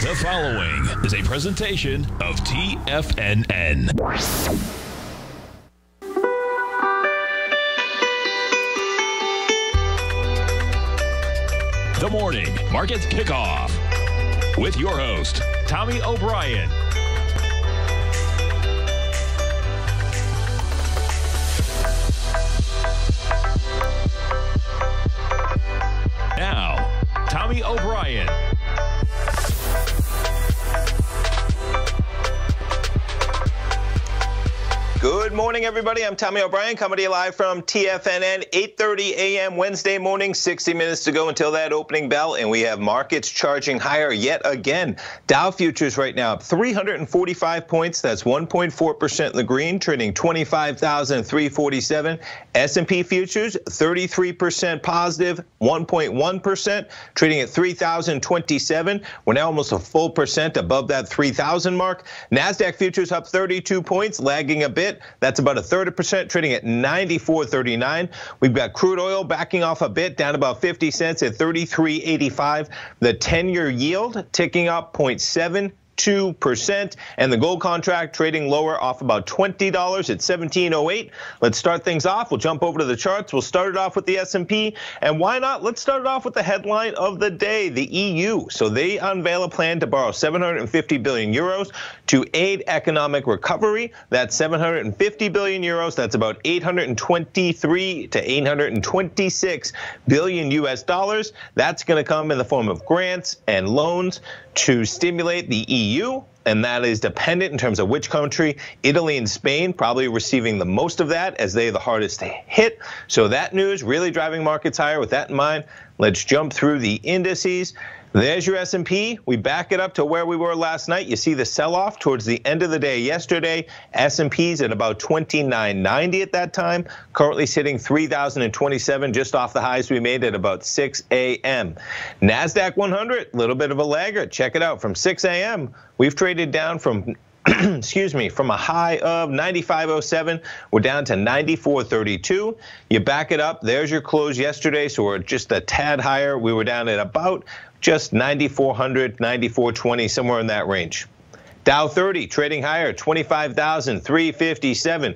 The following is a presentation of TFNN. The morning market kickoff with your host, Tommy O'Brien. Now, Tommy O'Brien. Good morning, everybody. I'm Tommy O'Brien, coming to you live from TFNN, 8:30 a.m. Wednesday morning. 60 minutes to go until that opening bell, and we have markets charging higher yet again. Dow futures right now up 345 points. That's 1.4 percent in the green, trading 25,347. S&P futures 33 percent positive, positive, positive, positive, 1.1 percent, trading at 3,027. We're now almost a full percent above that 3,000 mark. Nasdaq futures up 32 points, lagging a bit. That's about a third of percent, trading at 94.39. We've got crude oil backing off a bit, down about 50 cents at 33.85. The 10-year yield ticking up 0.7 2%. And the gold contract trading lower off about $20 at 1708. Let's start things off. We'll jump over to the charts. We'll start it off with the S&P. And why not? Let's start it off with the headline of the day, the EU. So they unveil a plan to borrow 750 billion euros to aid economic recovery. That's 750 billion euros. That's about 823 to 826 billion US dollars. That's going to come in the form of grants and loans to stimulate the EU, and that is dependent in terms of which country. Italy and Spain probably receiving the most of that as they are the hardest to hit. So that news really driving markets higher. With that in mind, let's jump through the indices. There's your S&P. We back it up to where we were last night. You see the sell-off towards the end of the day yesterday. S&P's at about 29.90 at that time. Currently sitting 3,027, just off the highs we made at about 6 a.m. Nasdaq 100, a little bit of a laggard. Check it out. From 6 a.m., we've traded down from excuse me, from a high of 95.07, we're down to 94.32. You back it up, there's your close yesterday, so we're just a tad higher. We were down at about just 9,400, 9,420, somewhere in that range. Dow 30 trading higher, 25,357.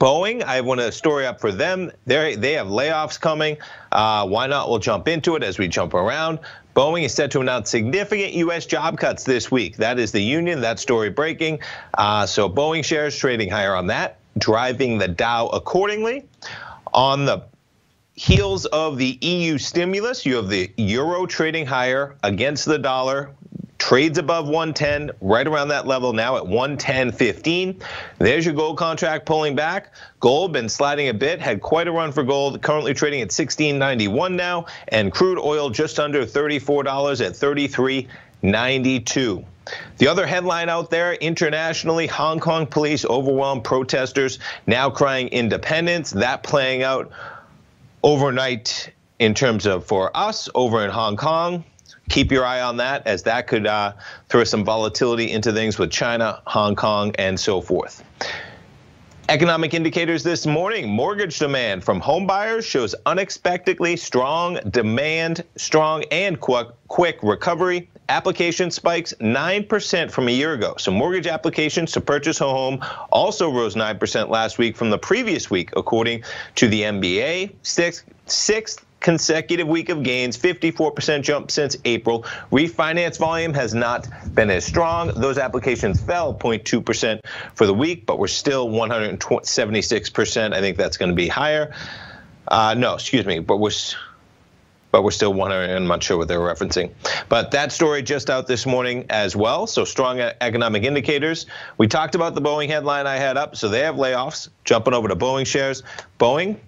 Boeing, I want a story up for them. They're, they have layoffs coming. Uh, why not? We'll jump into it as we jump around. Boeing is set to announce significant U.S. job cuts this week. That is the union. That story breaking. Uh, so Boeing shares trading higher on that, driving the Dow accordingly. On the heels of the EU stimulus, you have the euro trading higher against the dollar. Trades above 110, right around that level now at 110.15. There's your gold contract pulling back. Gold been sliding a bit, had quite a run for gold, currently trading at 16.91 now, and crude oil just under $34 at 33.92. The other headline out there internationally Hong Kong police overwhelmed protesters, now crying independence. That playing out overnight in terms of for us over in Hong Kong. Keep your eye on that as that could uh, throw some volatility into things with China, Hong Kong, and so forth. Economic indicators this morning. Mortgage demand from home buyers shows unexpectedly strong demand, strong and quick, quick recovery. Application spikes 9% from a year ago. So mortgage applications to purchase a home also rose 9% last week from the previous week, according to the MBA. Sixth, sixth consecutive week of gains, 54% jump since April. Refinance volume has not been as strong. Those applications fell 0.2% for the week, but we're still 176%. I think that's going to be higher. Uh, no, excuse me, but we're but we're still 100. I'm not sure what they're referencing. But that story just out this morning as well. So strong economic indicators. We talked about the Boeing headline I had up. So they have layoffs. Jumping over to Boeing shares. Boeing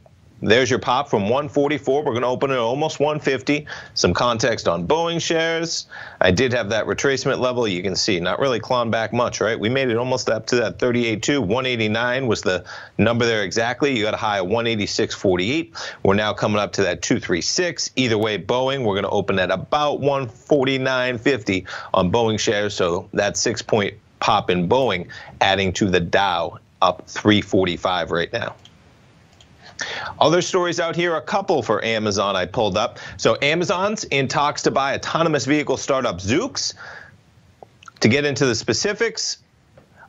there's your pop from 144. We're going to open it at almost 150. Some context on Boeing shares. I did have that retracement level. You can see not really clawing back much, right? We made it almost up to that 38.2. 189 was the number there exactly. You got a high of 186.48. We're now coming up to that 236. Either way, Boeing, we're going to open at about 149.50 on Boeing shares. So that six point pop in Boeing adding to the Dow up 345 right now. Other stories out here, a couple for Amazon I pulled up. So Amazon's in talks to buy autonomous vehicle startup Zoox. To get into the specifics,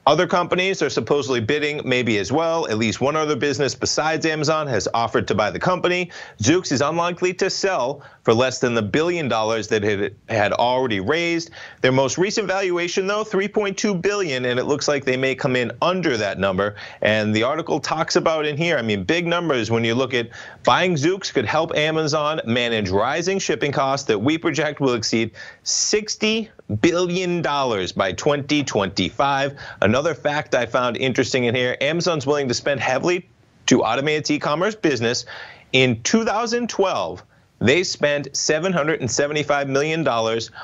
other companies are supposedly bidding maybe as well. At least one other business besides Amazon has offered to buy the company. Zoox is unlikely to sell for less than the billion dollars that it had already raised. Their most recent valuation though, 3.2 billion, and it looks like they may come in under that number. And the article talks about in here, I mean, big numbers when you look at buying Zoox could help Amazon manage rising shipping costs that we project will exceed 60 billion dollars by 2025. Another fact I found interesting in here, Amazon's willing to spend heavily to automate its e-commerce business. In 2012, they spent $775 million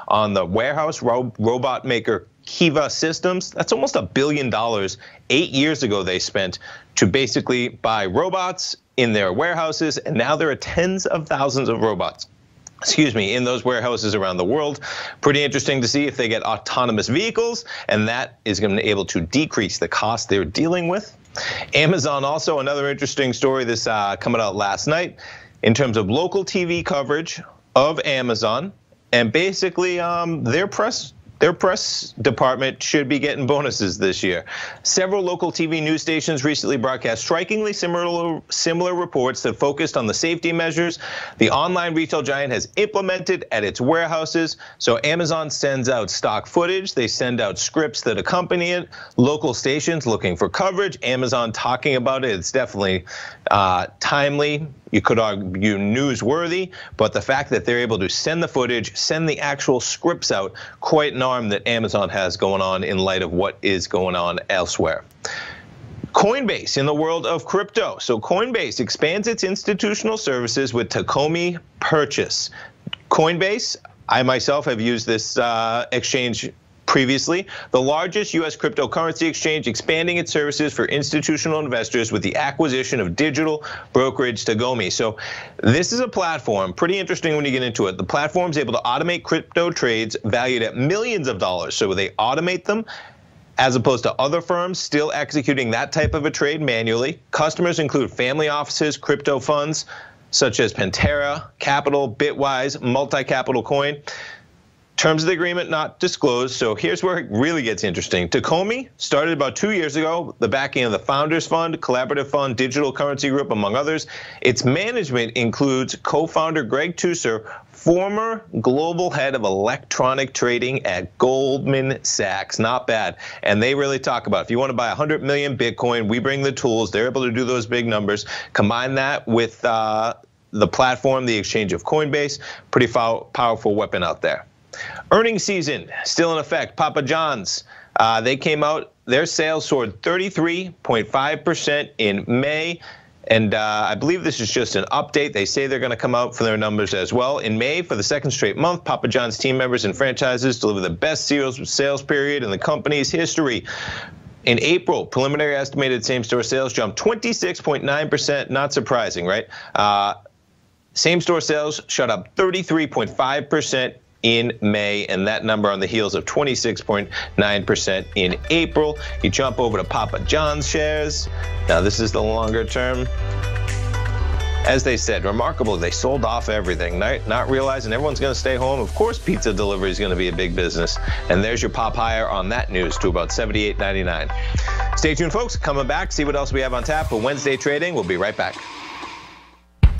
on the warehouse ro robot maker Kiva Systems. That's almost a billion dollars. Eight years ago, they spent to basically buy robots in their warehouses, and now there are tens of thousands of robots excuse me, in those warehouses around the world. Pretty interesting to see if they get autonomous vehicles, and that is going to be able to decrease the cost they're dealing with. Amazon also another interesting story this uh, coming out last night in terms of local TV coverage of Amazon, and basically um, their press their press department should be getting bonuses this year. Several local TV news stations recently broadcast strikingly similar, similar reports that focused on the safety measures the online retail giant has implemented at its warehouses. So Amazon sends out stock footage, they send out scripts that accompany it, local stations looking for coverage, Amazon talking about it. It's definitely uh, timely you could argue newsworthy, but the fact that they're able to send the footage, send the actual scripts out, quite an arm that Amazon has going on in light of what is going on elsewhere. Coinbase in the world of crypto. So Coinbase expands its institutional services with Tagomi Purchase. Coinbase, I myself have used this uh, exchange previously, the largest U.S. cryptocurrency exchange expanding its services for institutional investors with the acquisition of digital brokerage Tagomi. So this is a platform, pretty interesting when you get into it. The platform is able to automate crypto trades valued at millions of dollars. So they automate them as opposed to other firms still executing that type of a trade manually. Customers include family offices, crypto funds, such as Pantera, Capital, Bitwise, Multi Capital Coin. Terms of the agreement not disclosed. So here's where it really gets interesting. Tagomi started about two years ago, the backing of the Founders Fund, Collaborative Fund, Digital Currency Group, among others. Its management includes co-founder Greg Tusar, former global head of electronic trading at Goldman Sachs. Not bad. And they really talk about if you want to buy 100 million Bitcoin, we bring the tools. They're able to do those big numbers. Combine that with uh, the platform, the exchange of Coinbase, pretty powerful weapon out there. Earnings season still in effect. Papa John's, uh, they came out, their sales soared 33.5% in May. And uh, I believe this is just an update. They say they're going to come out for their numbers as well. In May, for the second straight month, Papa John's team members and franchises deliver the best sales period in the company's history. In April, preliminary estimated same store sales jumped 26.9%. Not surprising, right? Uh, same store sales shot up 33.5% in May, and that number on the heels of 26.9% in April. You jump over to Papa John's shares. Now, this is the longer term. As they said, remarkable, they sold off everything, not, not realizing everyone's going to stay home. Of course, pizza delivery is going to be a big business. And there's your pop higher on that news to about $78.99. Stay tuned, folks. Coming back, see what else we have on tap for Wednesday trading. We'll be right back.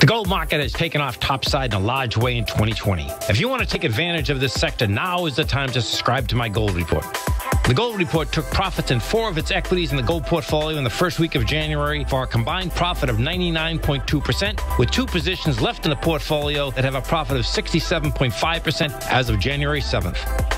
The gold market has taken off topside in a large way in 2020. If you want to take advantage of this sector, now is the time to subscribe to my gold report. The gold report took profits in four of its equities in the gold portfolio in the first week of January for a combined profit of 99.2%, with two positions left in the portfolio that have a profit of 67.5% as of January 7th.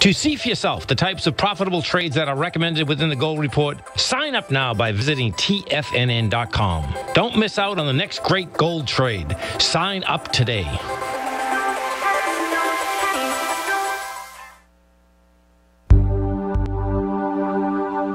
To see for yourself the types of profitable trades that are recommended within the Gold Report, sign up now by visiting TFNN.com. Don't miss out on the next great gold trade. Sign up today.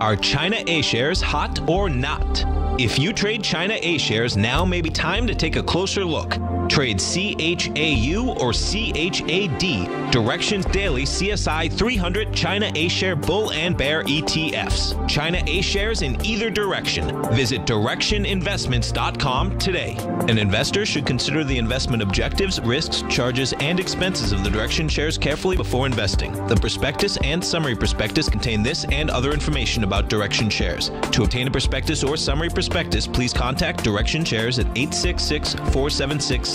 Are China A shares hot or not? If you trade China A shares, now may be time to take a closer look. Trade CHAU or CHAD, Directions Daily CSI 300 China A Share Bull and Bear ETFs. China A shares in either direction. Visit direxioninvestments.com today. An investor should consider the investment objectives, risks, charges, and expenses of the Direxion Shares carefully before investing. The prospectus and summary prospectus contain this and other information about Direxion Shares. To obtain a prospectus or summary prospectus, please contact Direxion Shares at 866 476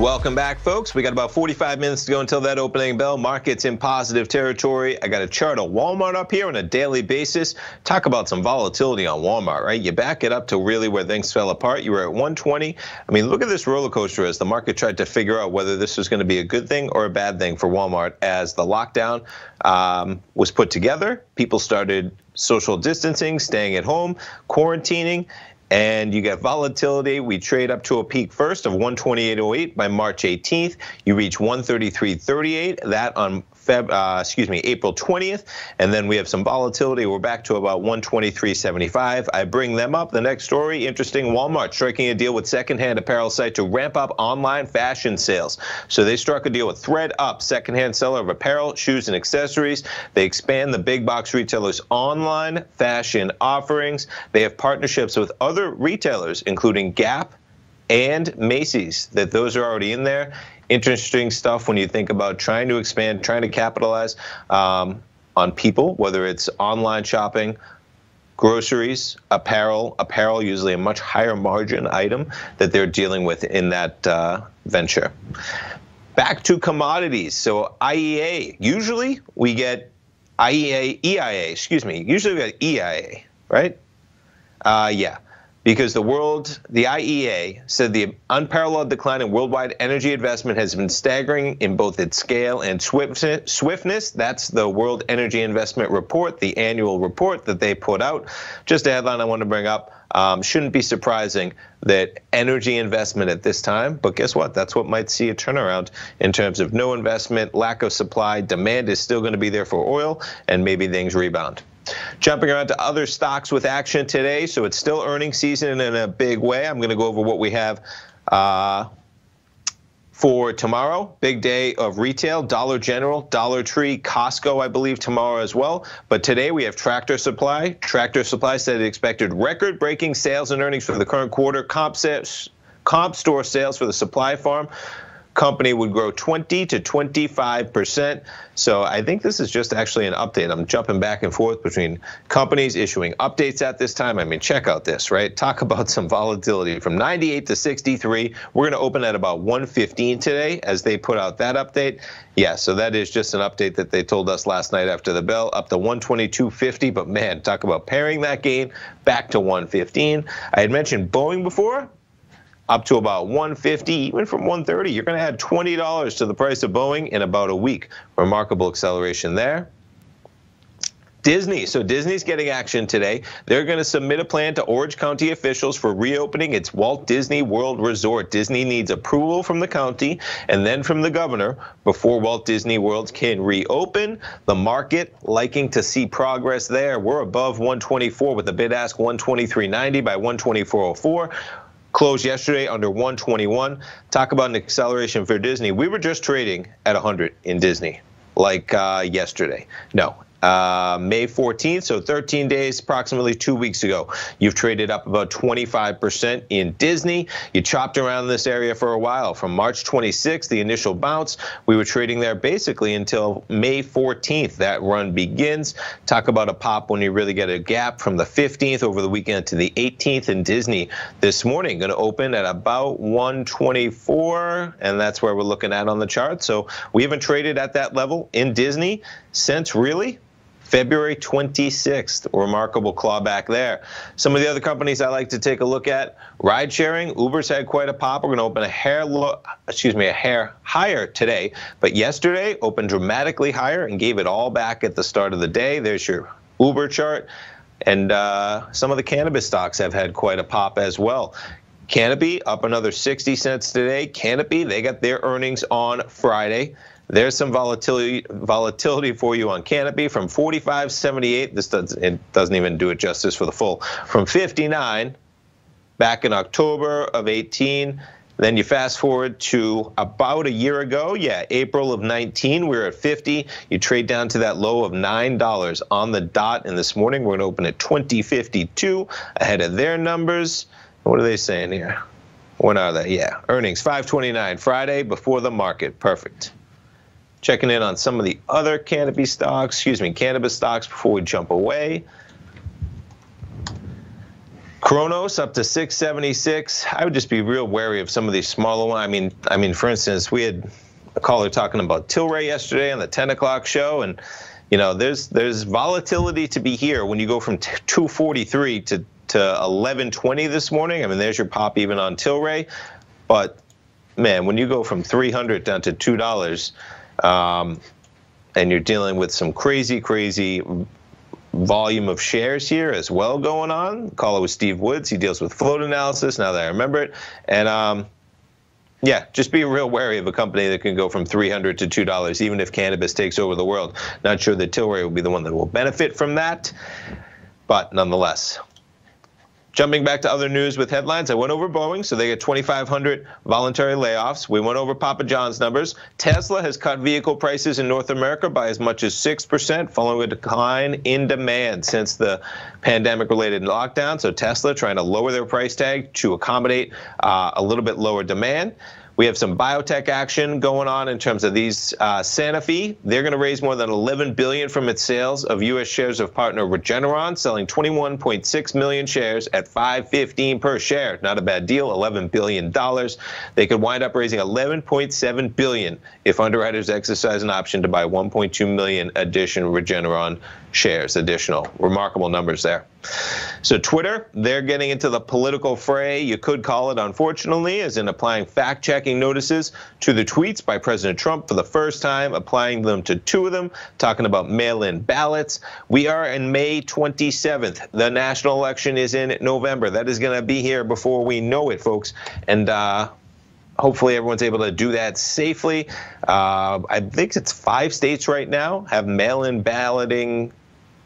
Welcome back, folks. We got about 45 minutes to go until that opening bell. Markets in positive territory. I got a chart of Walmart up here on a daily basis. Talk about some volatility on Walmart, right? You back it up to really where things fell apart. You were at 120. I mean, look at this roller coaster as the market tried to figure out whether this was going to be a good thing or a bad thing for Walmart as the lockdown um, was put together. People started social distancing, staying at home, quarantining and you get volatility. We trade up to a peak first of 128.08 by March 18th. You reach 133.38. That on Feb, uh, excuse me, April 20th, and then we have some volatility. We're back to about 123.75. I bring them up. The next story, interesting. Walmart striking a deal with secondhand apparel site to ramp up online fashion sales. So they struck a deal with ThredUp, secondhand seller of apparel, shoes, and accessories. They expand the big box retailers' online fashion offerings. They have partnerships with other retailers, including Gap and Macy's. That those are already in there interesting stuff when you think about trying to expand, trying to capitalize um, on people, whether it's online shopping, groceries, apparel, apparel usually a much higher margin item that they're dealing with in that uh, venture. Back to commodities. So IEA, usually we get IEA, EIA, excuse me, usually we get EIA, right? Uh, yeah because the world, the IEA, said the unparalleled decline in worldwide energy investment has been staggering in both its scale and swiftness. That's the World Energy Investment Report, the annual report that they put out. Just a headline I want to bring up. Um, shouldn't be surprising that energy investment at this time, but guess what? That's what might see a turnaround in terms of no investment, lack of supply, demand is still going to be there for oil, and maybe things rebound. Jumping around to other stocks with action today, so it's still earnings season in a big way. I'm going to go over what we have uh, for tomorrow. Big day of retail, Dollar General, Dollar Tree, Costco, I believe, tomorrow as well. But today we have Tractor Supply. Tractor Supply said it expected record breaking sales and earnings for the current quarter. Comp, sales, comp store sales for the supply farm company would grow 20 to 25 percent. So I think this is just actually an update. I'm jumping back and forth between companies issuing updates at this time. I mean, check out this, right? Talk about some volatility from 98 to 63. We're going to open at about 115 today as they put out that update. Yeah, so that is just an update that they told us last night after the bell, up to 122.50. But man, talk about pairing that gain back to 115. I had mentioned Boeing before up to about 150 even from 130 you're going to add $20 to the price of boeing in about a week remarkable acceleration there Disney. So Disney's getting action today. They're going to submit a plan to Orange County officials for reopening its Walt Disney World Resort. Disney needs approval from the county and then from the governor before Walt Disney World can reopen. The market liking to see progress there. We're above 124 with a bid ask 123.90 by 124.04 closed yesterday under 121. Talk about an acceleration for Disney. We were just trading at 100 in Disney like uh, yesterday. No, uh, May 14th, so 13 days, approximately two weeks ago. You've traded up about 25% in Disney. You chopped around this area for a while. From March 26th, the initial bounce, we were trading there basically until May 14th. That run begins. Talk about a pop when you really get a gap from the 15th over the weekend to the 18th in Disney this morning. Going to open at about 124, and that's where we're looking at on the chart. So we haven't traded at that level in Disney since really February 26th, remarkable clawback there. Some of the other companies I like to take a look at, ride sharing, Uber's had quite a pop. We're going to open a hair, excuse me, a hair higher today, but yesterday opened dramatically higher and gave it all back at the start of the day. There's your Uber chart. And uh, some of the cannabis stocks have had quite a pop as well. Canopy up another 60 cents today. Canopy, they got their earnings on Friday. There's some volatility volatility for you on Canopy from 45.78. This does it doesn't even do it justice for the full. From 59 back in October of 18. Then you fast forward to about a year ago, yeah, April of 19, we were at 50. You trade down to that low of $9 on the dot. And this morning, we're going to open at 2052 ahead of their numbers. What are they saying here? When are they? Yeah, earnings 529 Friday before the market. Perfect checking in on some of the other canopy stocks, excuse me, cannabis stocks before we jump away. Cronos up to 676. I would just be real wary of some of these smaller ones. I mean, I mean, for instance, we had a caller talking about Tilray yesterday on the 10 o'clock show, and you know, there's there's volatility to be here when you go from 243 to to 1120 this morning. I mean, there's your pop even on Tilray, but man, when you go from 300 down to two dollars, um, and you're dealing with some crazy, crazy volume of shares here as well going on. Call it with Steve Woods. He deals with float analysis now that I remember it. And um, yeah, just be real wary of a company that can go from 300 to $2, even if cannabis takes over the world. Not sure that Tilray will be the one that will benefit from that, but nonetheless. Jumping back to other news with headlines, I went over Boeing, so they get 2,500 voluntary layoffs. We went over Papa John's numbers. Tesla has cut vehicle prices in North America by as much as 6%, following a decline in demand since the pandemic related lockdown. So Tesla trying to lower their price tag to accommodate uh, a little bit lower demand. We have some biotech action going on in terms of these. Uh, Sanofi, they're going to raise more than 11 billion from its sales of U.S. shares of partner Regeneron, selling 21.6 million shares at 5.15 per share. Not a bad deal. 11 billion dollars. They could wind up raising 11.7 billion if underwriters exercise an option to buy 1.2 million additional Regeneron shares. Additional remarkable numbers there. So Twitter, they're getting into the political fray, you could call it, unfortunately, as in applying fact-checking notices to the tweets by President Trump for the first time, applying them to two of them, talking about mail-in ballots. We are in May 27th. The national election is in November. That is going to be here before we know it, folks. And uh, hopefully everyone's able to do that safely. Uh, I think it's five states right now have mail-in balloting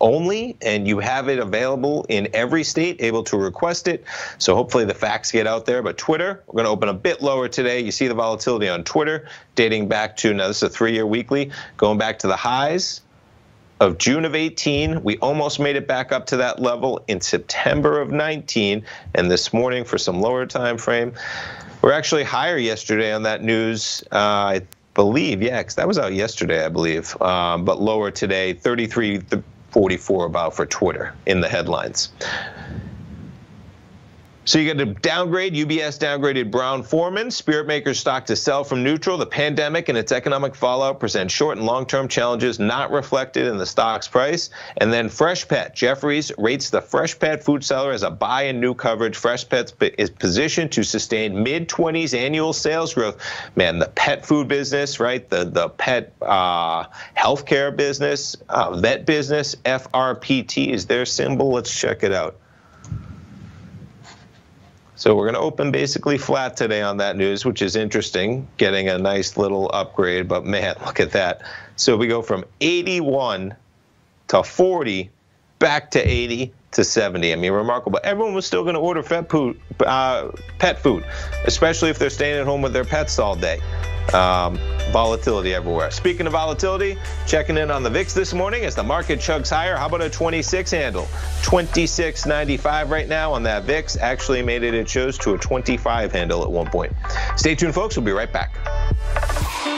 only, and you have it available in every state, able to request it. So hopefully the facts get out there. But Twitter, we're going to open a bit lower today. You see the volatility on Twitter dating back to, now this is a three-year weekly, going back to the highs of June of 18. We almost made it back up to that level in September of 19. And this morning, for some lower time frame, we're actually higher yesterday on that news. Uh, I believe, yeah, because that was out yesterday, I believe, um, but lower today, 33 44 about for Twitter in the headlines. So you got a downgrade. UBS downgraded Brown Forman. Spirit Makers stock to sell from neutral. The pandemic and its economic fallout present short and long-term challenges not reflected in the stock's price. And then Freshpet. Jefferies rates the Freshpet food seller as a buy in new coverage. Freshpet is positioned to sustain mid-20s annual sales growth. Man, the pet food business, right? The the pet uh, healthcare business, uh, vet business, FRPT is their symbol. Let's check it out. So we're going to open basically flat today on that news, which is interesting, getting a nice little upgrade. But man, look at that. So we go from 81 to 40, back to 80 to 70. I mean, remarkable. Everyone was still going to order pet food, uh, pet food, especially if they're staying at home with their pets all day. Um, volatility everywhere. Speaking of volatility, checking in on the VIX this morning as the market chugs higher. How about a 26 handle? 26.95 right now on that VIX. Actually made it, it shows to a 25 handle at one point. Stay tuned, folks. We'll be right back.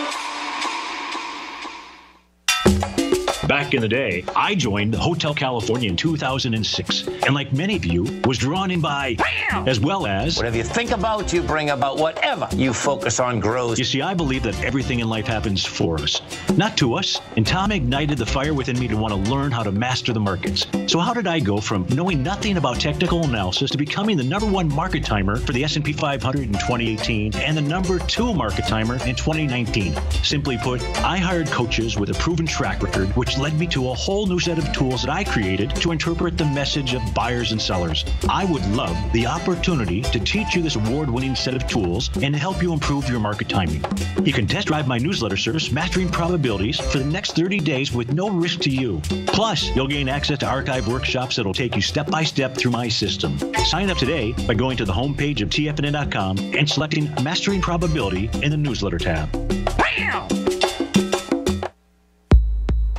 Back in the day, I joined the Hotel California in 2006, and like many of you, was drawn in by, Bam! as well as. Whatever you think about, you bring about. Whatever you focus on grows. You see, I believe that everything in life happens for us, not to us. And Tom ignited the fire within me to want to learn how to master the markets. So how did I go from knowing nothing about technical analysis to becoming the number one market timer for the S&P 500 in 2018 and the number two market timer in 2019? Simply put, I hired coaches with a proven track record, which led me to a whole new set of tools that I created to interpret the message of buyers and sellers. I would love the opportunity to teach you this award winning set of tools and help you improve your market timing. You can test drive my newsletter service, Mastering Probabilities, for the next 30 days with no risk to you. Plus, you'll gain access to archive workshops that'll take you step by step through my system. Sign up today by going to the homepage of TFNN.com and selecting Mastering Probability in the newsletter tab. Bam!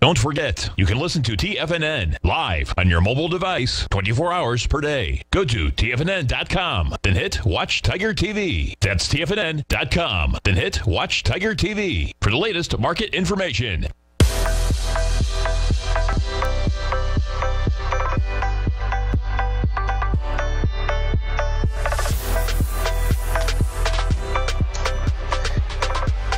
Don't forget, you can listen to TFNN live on your mobile device 24 hours per day. Go to TFNN.com, then hit Watch Tiger TV. That's TFNN.com, then hit Watch Tiger TV for the latest market information.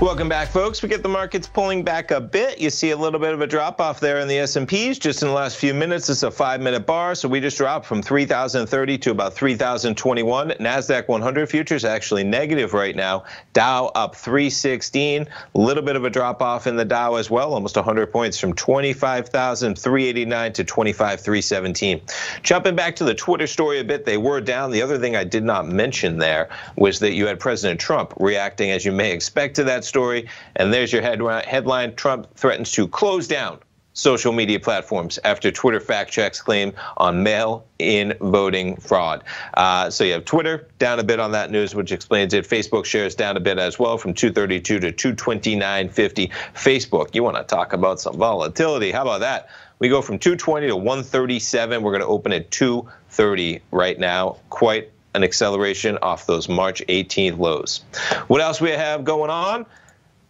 Welcome back, folks. We get the markets pulling back a bit. You see a little bit of a drop off there in the S&Ps just in the last few minutes. It's a five-minute bar, so we just dropped from 3,030 to about 3,021. Nasdaq 100 futures actually negative right now. Dow up 316. A little bit of a drop off in the Dow as well, almost 100 points from 25,389 to 25,317. Jumping back to the Twitter story a bit, they were down. The other thing I did not mention there was that you had President Trump reacting, as you may expect, to that story. And there's your headline Trump threatens to close down social media platforms after Twitter fact checks claim on mail in voting fraud. Uh, so you have Twitter down a bit on that news, which explains it. Facebook shares down a bit as well from 232 to 229.50. Facebook, you want to talk about some volatility? How about that? We go from 220 to 137. We're going to open at 230 right now. Quite an acceleration off those March 18th lows. What else we have going on?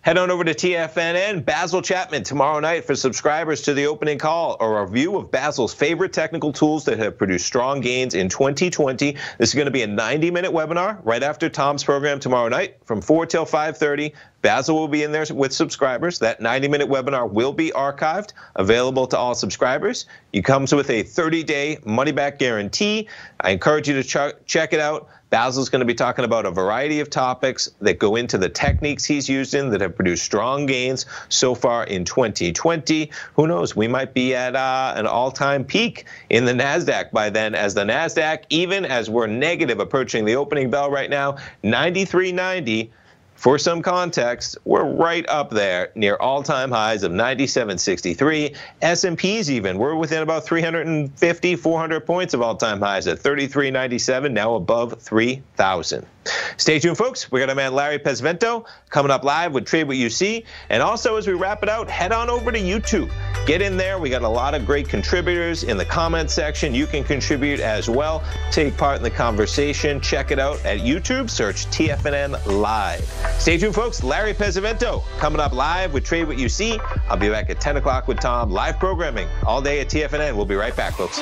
Head on over to TFNN. Basil Chapman tomorrow night for subscribers to the opening call, or a review of Basil's favorite technical tools that have produced strong gains in 2020. This is going to be a 90-minute webinar right after Tom's program tomorrow night from 4 till 5:30. Basil will be in there with subscribers. That 90-minute webinar will be archived, available to all subscribers. It comes with a 30-day money-back guarantee. I encourage you to ch check it out. Basil's going to be talking about a variety of topics that go into the techniques he's used in that have produced strong gains so far in 2020. Who knows? We might be at uh, an all-time peak in the Nasdaq by then, as the Nasdaq, even as we're negative approaching the opening bell right now, 93.90 for some context, we're right up there near all-time highs of 97.63. S&Ps even, we're within about 350, 400 points of all-time highs at 33.97, now above 3,000. Stay tuned, folks. We got a man Larry Pesavento coming up live with Trade What You See. And also, as we wrap it out, head on over to YouTube. Get in there. We got a lot of great contributors in the comment section. You can contribute as well. Take part in the conversation. Check it out at YouTube. Search TFNN Live. Stay tuned, folks. Larry Pesavento coming up live with Trade What You See. I'll be back at 10 o'clock with Tom. Live programming all day at TFNN. We'll be right back, folks.